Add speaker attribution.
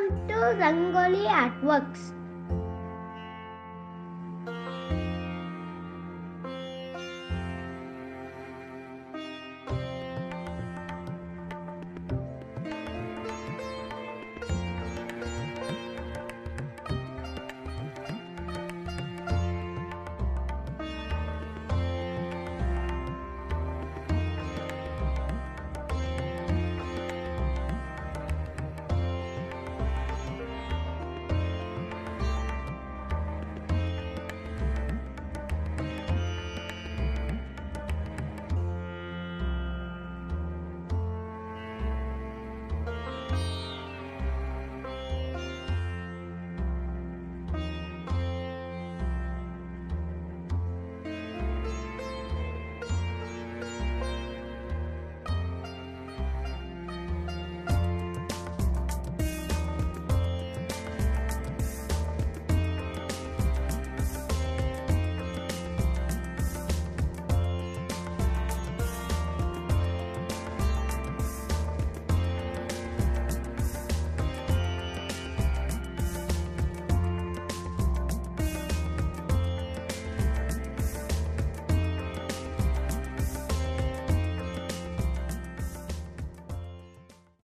Speaker 1: Welcome to Rangoli Artworks.